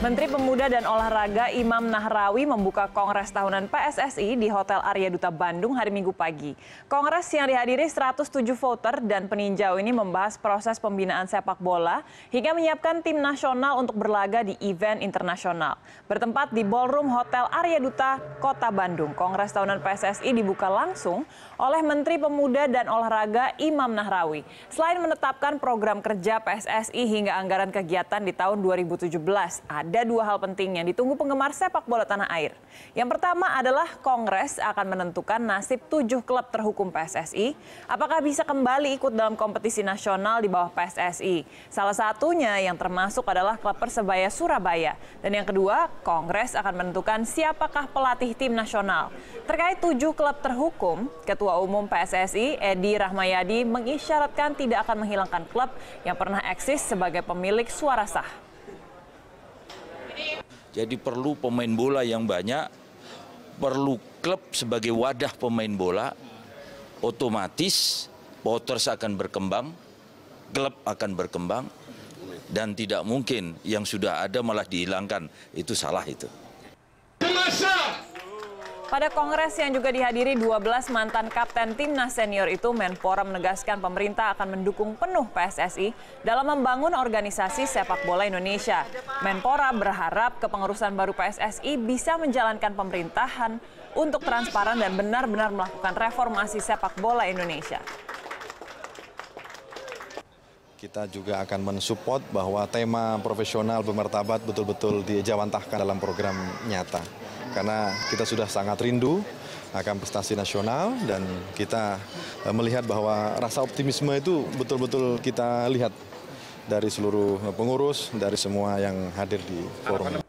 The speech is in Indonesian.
Menteri Pemuda dan Olahraga Imam Nahrawi membuka Kongres tahunan PSSI di Hotel Arya Duta Bandung hari Minggu pagi. Kongres yang dihadiri 107 voter dan peninjau ini membahas proses pembinaan sepak bola hingga menyiapkan tim nasional untuk berlaga di event internasional. Bertempat di Ballroom Hotel Arya Duta, Kota Bandung, Kongres tahunan PSSI dibuka langsung oleh Menteri Pemuda dan Olahraga Imam Nahrawi. Selain menetapkan program kerja PSSI hingga anggaran kegiatan di tahun 2017, ada dua hal penting yang ditunggu penggemar sepak bola tanah air. Yang pertama adalah Kongres akan menentukan nasib tujuh klub terhukum PSSI, apakah bisa kembali ikut dalam kompetisi nasional di bawah PSSI. Salah satunya yang termasuk adalah klub Persebaya Surabaya. Dan yang kedua, Kongres akan menentukan siapakah pelatih tim nasional. Terkait tujuh klub terhukum, Ketua Umum PSSI Edi Rahmayadi mengisyaratkan tidak akan menghilangkan klub yang pernah eksis sebagai pemilik suara sah. Jadi perlu pemain bola yang banyak, perlu klub sebagai wadah pemain bola, otomatis voters akan berkembang, klub akan berkembang, dan tidak mungkin yang sudah ada malah dihilangkan. Itu salah itu. Pada kongres yang juga dihadiri 12 mantan kapten timnas senior itu, Menpora menegaskan pemerintah akan mendukung penuh PSSI dalam membangun organisasi sepak bola Indonesia. Menpora berharap kepengurusan baru PSSI bisa menjalankan pemerintahan untuk transparan dan benar-benar melakukan reformasi sepak bola Indonesia. Kita juga akan mensupport bahwa tema profesional bermartabat betul-betul dijawantahkan dalam program nyata karena kita sudah sangat rindu akan prestasi nasional dan kita eh, melihat bahwa rasa optimisme itu betul-betul kita lihat dari seluruh pengurus, dari semua yang hadir di forum.